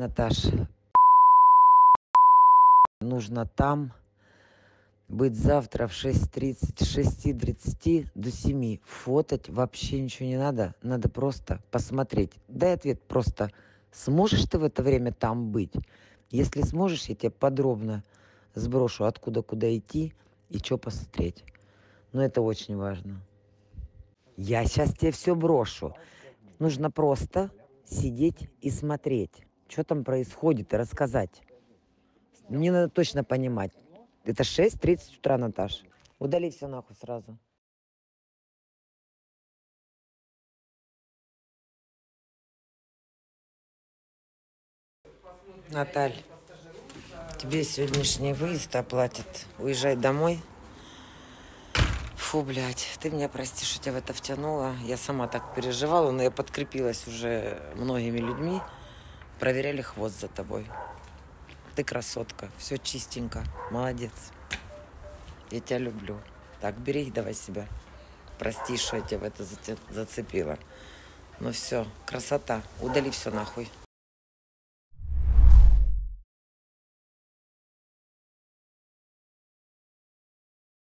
Наташ, нужно там быть завтра в 6.30, с 6.30 до 7. Фотать вообще ничего не надо. Надо просто посмотреть. Дай ответ просто. Сможешь ты в это время там быть? Если сможешь, я тебе подробно сброшу, откуда куда идти и что посмотреть. Но это очень важно. Я сейчас тебе все брошу. Нужно просто сидеть и смотреть, что там происходит, и рассказать. Мне надо точно понимать. Это 6.30 утра, Наташ. Удали все нахуй сразу. Наталь, тебе сегодняшний выезд оплатят. Уезжай домой. Фу, блядь, ты меня прости, что тебя в это втянула. Я сама так переживала, но я подкрепилась уже многими людьми. Проверяли хвост за тобой. Ты красотка, все чистенько, молодец. Я тебя люблю. Так, бери давай себя. Прости, что я тебя в это зацепила. Ну все, красота. Удали все нахуй.